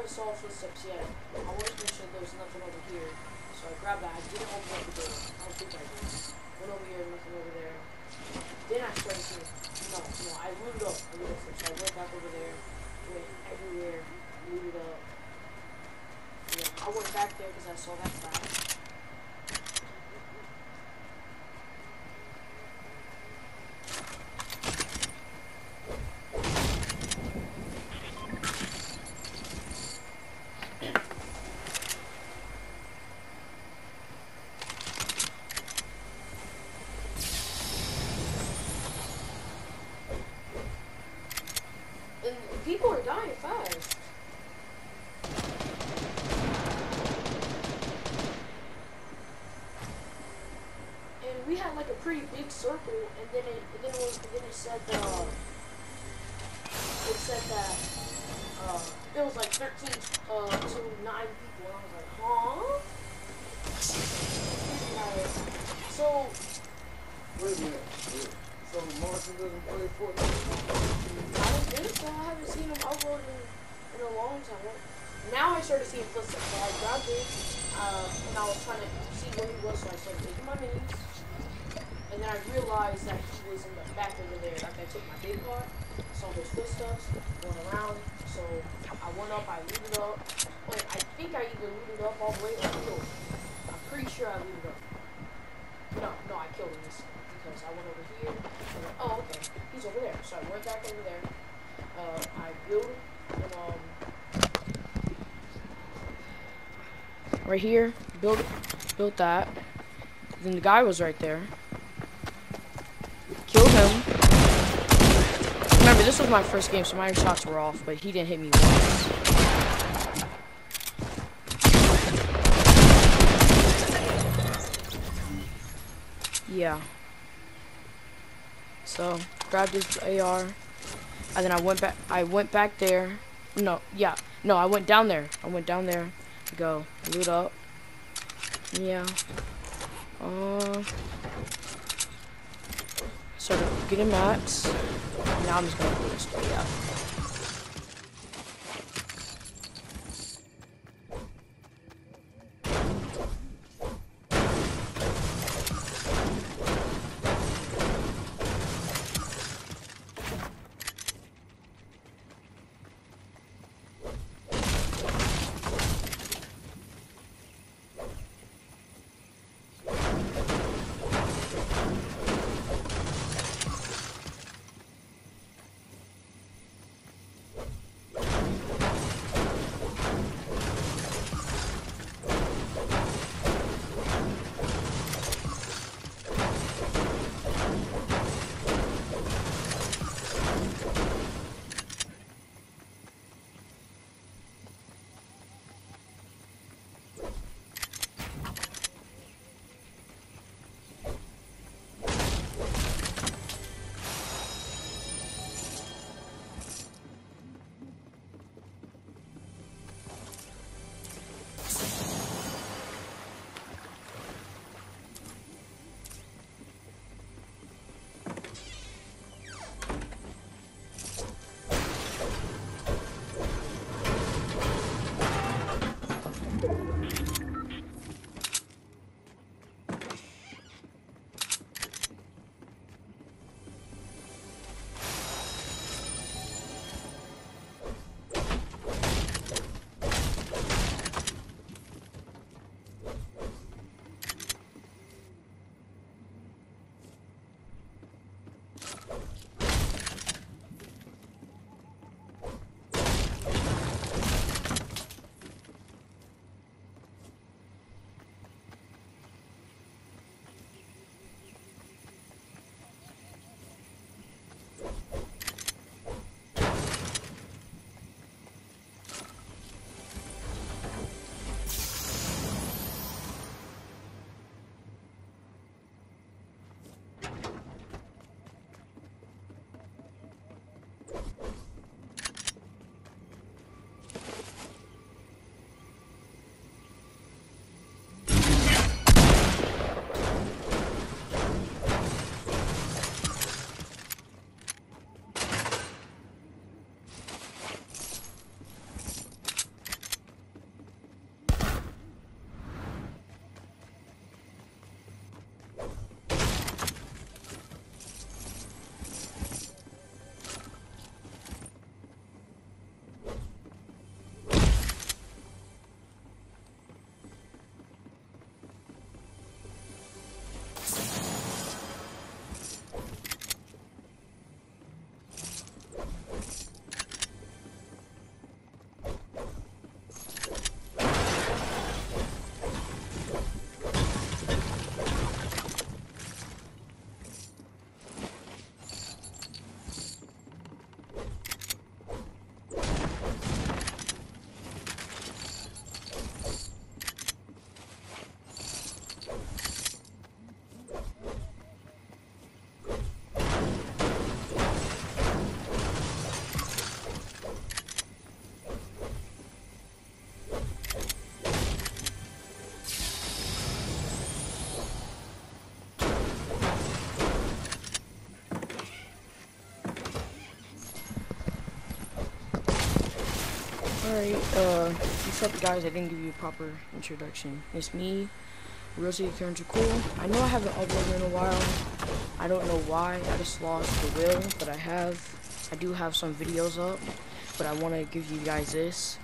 haven't saw footsteps yet. I wanted to make sure there was nothing over here. So I grabbed that. I didn't open up the door. I don't think I did. Went over here, nothing over there. Then I started to... no, no, I looted up. I looted up. So I went back over there, went everywhere, looted up. Yeah, I went back there because I saw that flash. And people are dying fast. And we had like a pretty big circle, and then it, and then it, was, then it said, uh, it said that, uh, it was like 13 uh, to 9 people, and I was like, huh? So, Wait a minute. So Martin doesn't play Fortnite? I don't think so. I haven't seen him upload in, in a long time. Now I started seeing footsteps, so I grabbed it, uh, and I was trying to see where he was, so I started taking my minis. And then I realized that he was in the back over there. Like I took my big car, saw those footsteps, went around. So I went up, I looted up. Wait, I think I either looted up all the way or killed him. I'm pretty sure I looted up. No, no, I killed him because I went over here. Went, oh, okay, he's over there. So I went back over there. Uh, I built and um. Right here, built built that. Then the guy was right there. Killed him. Remember, this was my first game, so my shots were off, but he didn't hit me once. Yeah. So, grabbed his AR, and then I went back. I went back there. No, yeah, no, I went down there. I went down there to go loot up. Yeah. Uh. so, get a mats. Now I'm just gonna do this. Yeah. Alright, uh, what's up guys? I didn't give you a proper introduction. It's me, Real City are cool. I know I haven't uploaded in a while. I don't know why. I just lost the will, but I have. I do have some videos up, but I want to give you guys this.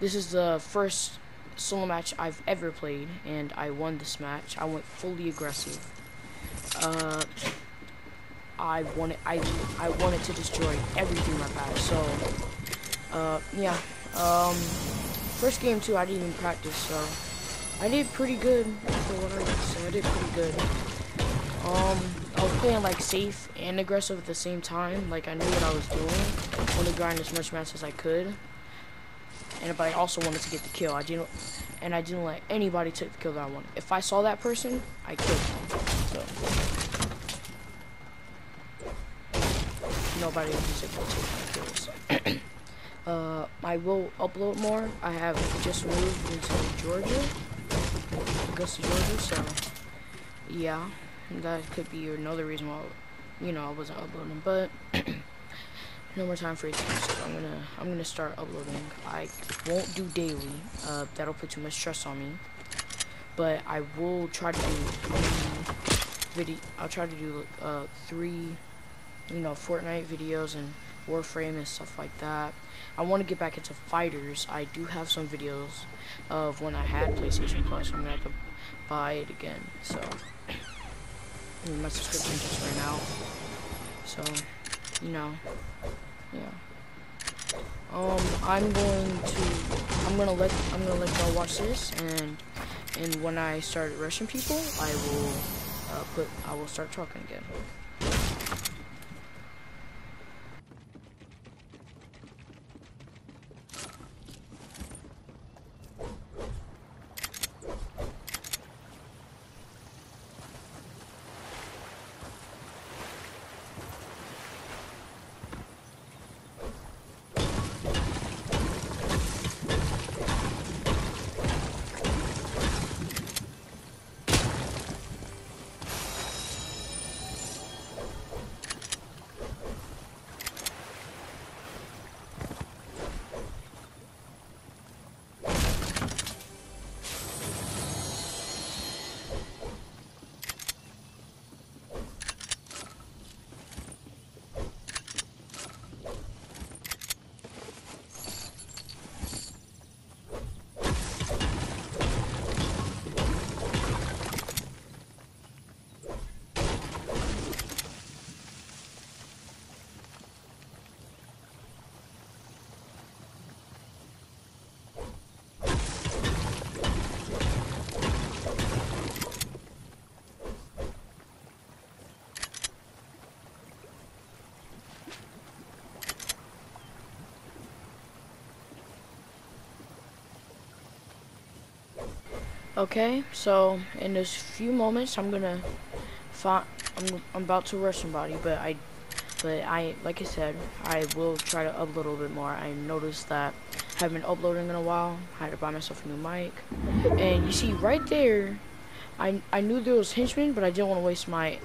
This is the first solo match I've ever played, and I won this match. I went fully aggressive. Uh, I wanted I I wanted to destroy everything in my path. So, uh, yeah. Um, first game too, I didn't even practice, so I did pretty good for what I did. So I did pretty good. Um, I was playing like safe and aggressive at the same time. Like I knew what I was doing. I wanted to grind as much match as I could. And but I also wanted to get the kill. I didn't, and I didn't let anybody take the kill that I wanted. If I saw that person, I killed them. So nobody was able to take my kills. Uh, I will upload more. I have just moved into Georgia, Augusta, Georgia, so yeah, that could be another reason why, you know, I wasn't uploading. But no more time for it. So I'm gonna, I'm gonna start uploading. I won't do daily. Uh, that'll put too much stress on me. But I will try to do video. I'll try to do uh three, you know, Fortnite videos and Warframe and stuff like that. I want to get back into fighters. I do have some videos of when I had PlayStation Plus. I'm gonna have to buy it again. So my subscription just ran out. So you know, yeah. Um, I'm going to, I'm gonna let, I'm gonna let y'all watch this, and and when I start rushing people, I will uh, put, I will start talking again. Okay, so in this few moments, I'm gonna find. I'm, I'm about to rush somebody, but I, but I, like I said, I will try to upload a little bit more. I noticed that I haven't been uploading in a while. I had to buy myself a new mic, and you see right there, I I knew there was henchmen, but I didn't want to waste my,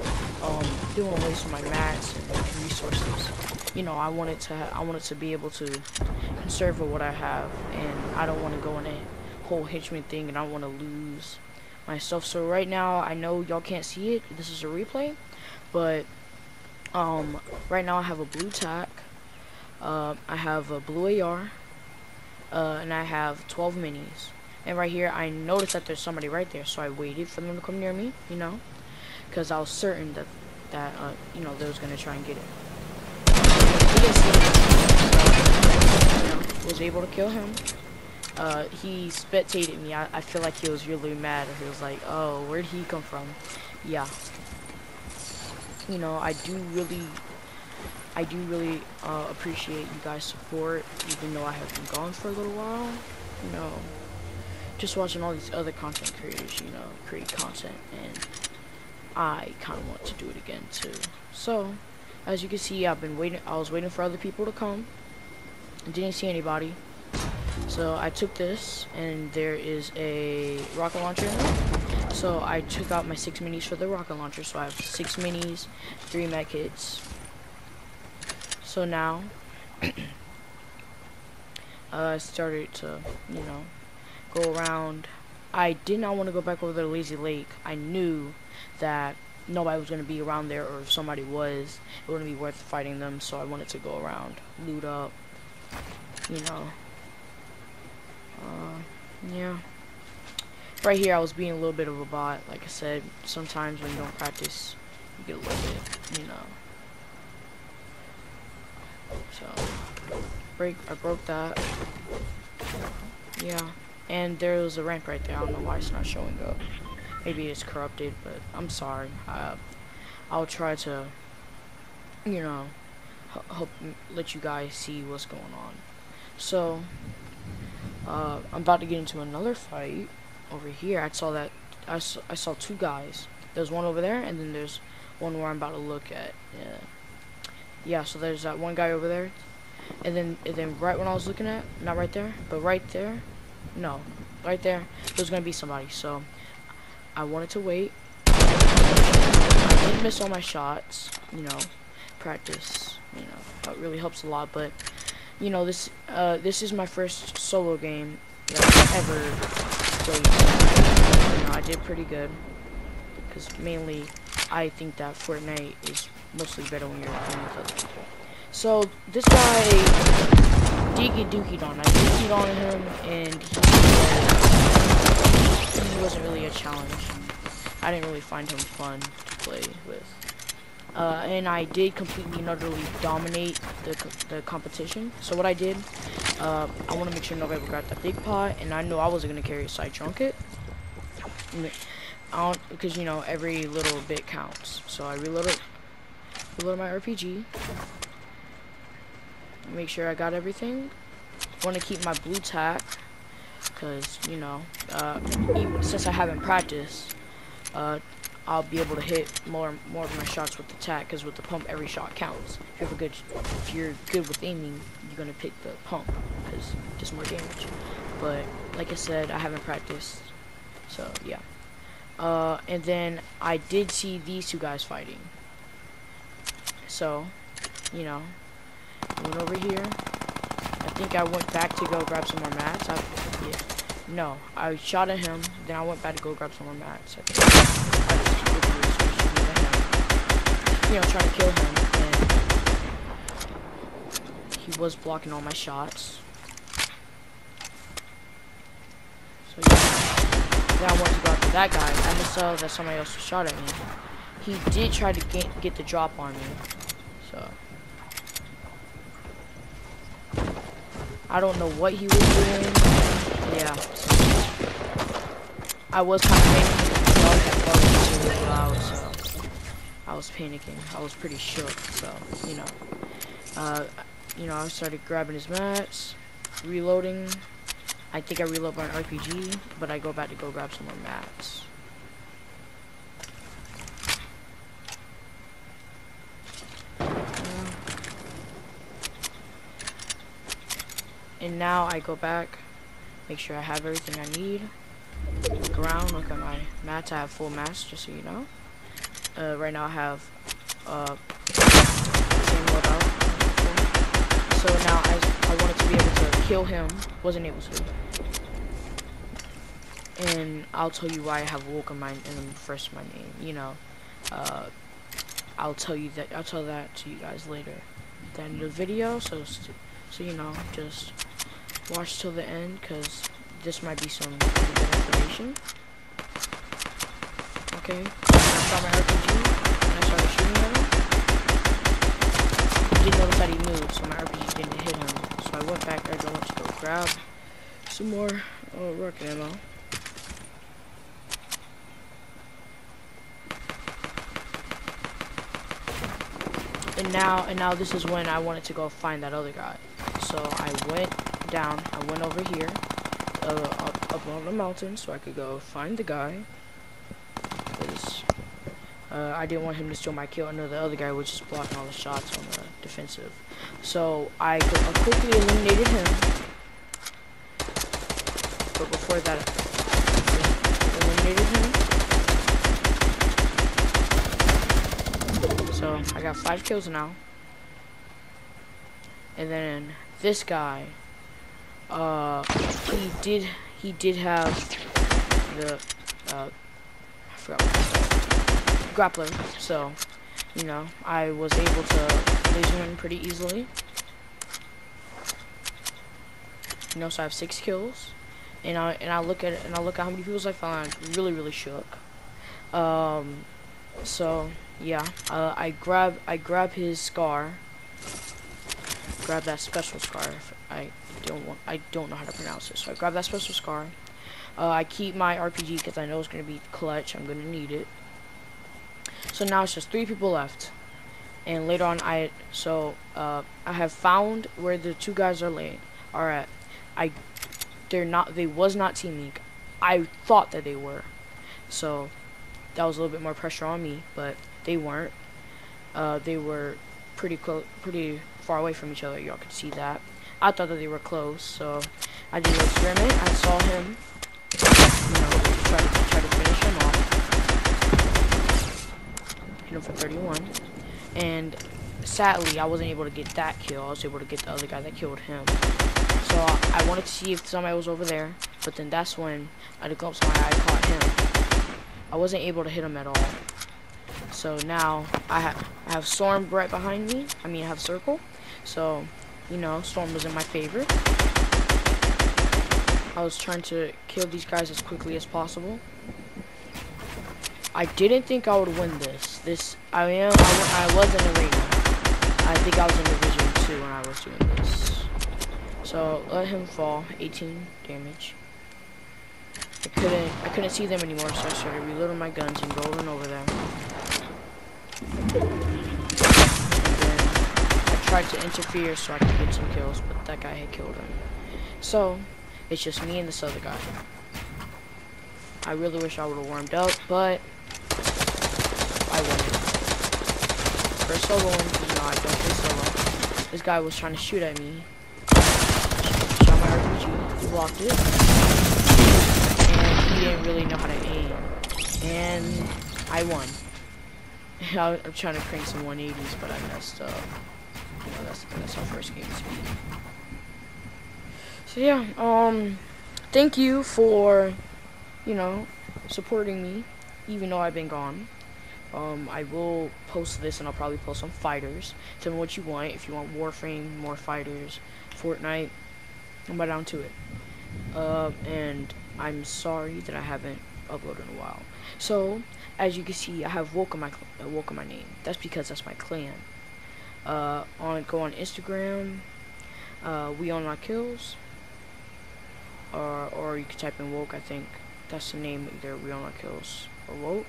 um, didn't want to waste my mats and, and resources. You know, I wanted to, I wanted to be able to conserve what I have, and I don't want to go in it whole henchman thing and I want to lose myself. So right now, I know y'all can't see it. This is a replay. But, um, right now I have a blue tack. Uh, I have a blue AR. Uh, and I have 12 minis. And right here, I noticed that there's somebody right there. So I waited for them to come near me, you know. Because I was certain that, that uh, you know, they was to try and get it. was able to kill him uh, he spectated me. I, I feel like he was really mad. He was like, oh, where'd he come from? Yeah. You know, I do really, I do really uh, appreciate you guys' support, even though I have been gone for a little while. You know, just watching all these other content creators, you know, create content, and I kind of want to do it again too. So, as you can see, I've been waiting. I was waiting for other people to come. I didn't see anybody. So I took this, and there is a rocket launcher. So I took out my six minis for the rocket launcher. So I have six minis, three med kits. So now, uh, I started to, you know, go around. I did not want to go back over the lazy lake. I knew that nobody was going to be around there, or if somebody was, it wouldn't be worth fighting them. So I wanted to go around, loot up, you know. Uh, yeah. Right here, I was being a little bit of a bot. Like I said, sometimes when you don't practice, you get a little bit, you know. So, break. I broke that. Yeah. And there was a ramp right there. I don't know why it's not showing up. Maybe it's corrupted, but I'm sorry. I'll try to, you know, help let you guys see what's going on. So, uh, I'm about to get into another fight over here. I saw that I saw, I saw two guys. There's one over there, and then there's one where I'm about to look at. Yeah, yeah. So there's that one guy over there, and then and then right when I was looking at, not right there, but right there, no, right there, there's gonna be somebody. So I wanted to wait. I did miss all my shots. You know, practice. You know, that really helps a lot. But you know, this uh, this is my first solo game that I've ever played. I did pretty good because mainly I think that Fortnite is mostly better when you're playing with other people. So this guy did get Don. I dookied on him, and he, he wasn't really a challenge. I didn't really find him fun to play with. Uh, and I did completely and utterly dominate the, the competition. So what I did, uh, I want to make sure nobody got the big pot, and I know I wasn't going to carry a side junket. Because, you know, every little bit counts. So I reloaded, reloaded my RPG. Make sure I got everything. want to keep my blue tack. Because, you know, uh, since I haven't practiced, uh, I'll be able to hit more more of my shots with the tack because with the pump every shot counts. If you have a good if you're good with aiming, you're gonna pick the pump because just more damage. But like I said, I haven't practiced, so yeah. Uh, and then I did see these two guys fighting. So, you know, I went over here. I think I went back to go grab some more mats. I, yeah. No, I shot at him, then I went back to go grab some more mats you know, trying to kill him, and he was blocking all my shots. So yeah, then I wanted to go after that guy. I just saw that somebody else shot at me. He did try to get, get the drop on me, so. I don't know what he was doing. Yeah. I was kind of making loud, so. I was panicking. I was pretty shook, so, you know. Uh, you know, I started grabbing his mats, reloading. I think I reload my RPG, but I go back to go grab some more mats. And now I go back, make sure I have everything I need. Look around, look at my mats. I have full mats, just so you know. Uh, right now I have uh. So now I, I wanted to be able to kill him. Wasn't able to. And I'll tell you why I have Woak in my in the first my name. You know, uh, I'll tell you that I'll tell that to you guys later. At the end of the video, so so you know, just watch till the end because this might be some information. Okay I shot my RPG, and I started shooting at him. I didn't notice that he moved, so my RPG didn't hit him. So I went back there, I went to go grab some more oh, rocket ammo. And now, and now this is when I wanted to go find that other guy. So I went down, I went over here, uh, up, up on the mountain, so I could go find the guy. Uh, I didn't want him to steal my kill. I know the other guy was just blocking all the shots on the defensive. So I, I quickly eliminated him. But before that, I eliminated him. So I got five kills now. And then this guy uh, he did he did have the uh, I forgot grappler, so you know I was able to laser him pretty easily. You know, so I have six kills, and I and I look at it and I look at how many people I found. Really really shook. Um, so yeah, uh, I grab I grab his scar. Grab that special scar. I don't want I don't know how to pronounce it. So I grab that special scar. Uh, I keep my RPG because I know it's gonna be clutch. I'm gonna need it. So now it's just three people left, and later on I so uh, I have found where the two guys are laying are at. I they're not they was not teaming. I thought that they were, so that was a little bit more pressure on me, but they weren't. Uh, they were pretty close, pretty far away from each other. Y'all could see that. I thought that they were close, so I did an experiment. I saw him, you know, try to try to finish him off. Hit him for 31, and sadly, I wasn't able to get that kill. I was able to get the other guy that killed him. So uh, I wanted to see if somebody was over there, but then that's when I looked glimpse of my eye, caught him. I wasn't able to hit him at all. So now I have I have Storm right behind me. I mean I have Circle. So, you know, Storm was in my favor. I was trying to kill these guys as quickly as possible. I didn't think I would win this. This I am I, I was in arena. I think I was in division two when I was doing this. So let him fall. 18 damage. I couldn't I couldn't see them anymore, so I started reloading my guns and going over them. Tried to interfere so I could get some kills, but that guy had killed him. So it's just me and this other guy. I really wish I would have warmed up, but I won. First solo because you know I don't play solo. This guy was trying to shoot at me. Shot my RPG, blocked it And he didn't really know how to aim. And I won. I'm trying to crank some 180s, but I messed up. Our first game. So yeah, um, thank you for, you know, supporting me, even though I've been gone. Um, I will post this, and I'll probably post some fighters. Tell me what you want. If you want Warframe, more fighters, Fortnite, I'm down to it. Uh, and I'm sorry that I haven't uploaded in a while. So, as you can see, I have Woak my uh, Woak my name. That's because that's my clan. Uh, on go on Instagram, uh, we on my kills, or or you can type in Woak. I think that's the name either we on our kills or Woak.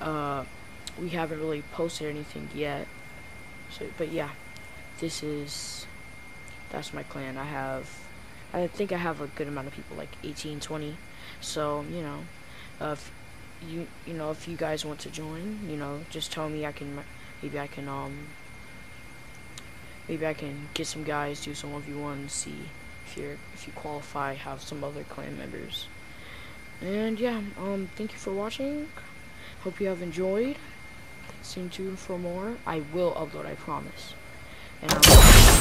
Uh, we haven't really posted anything yet. So, but yeah, this is that's my clan. I have I think I have a good amount of people, like 18, 20. So, you know, uh, if you, you know, if you guys want to join, you know, just tell me I can, maybe I can, um, maybe I can get some guys, do some 1v1, see if you're, if you qualify, have some other clan members. And yeah, um, thank you for watching. Hope you have enjoyed. Stay tuned for more. I will upload, I promise. And I'll